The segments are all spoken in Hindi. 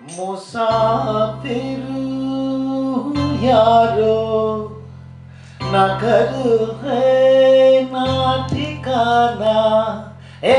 मुसाफिर यारो। ना घर है ना ठिकाना ए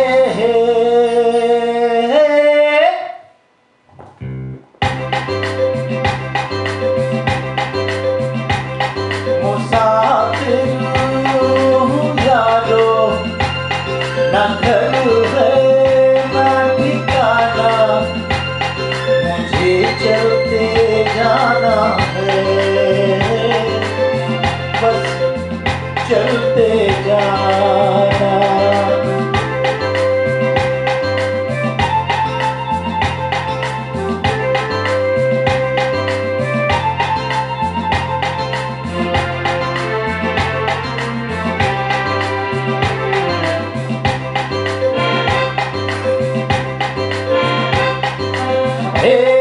Hey!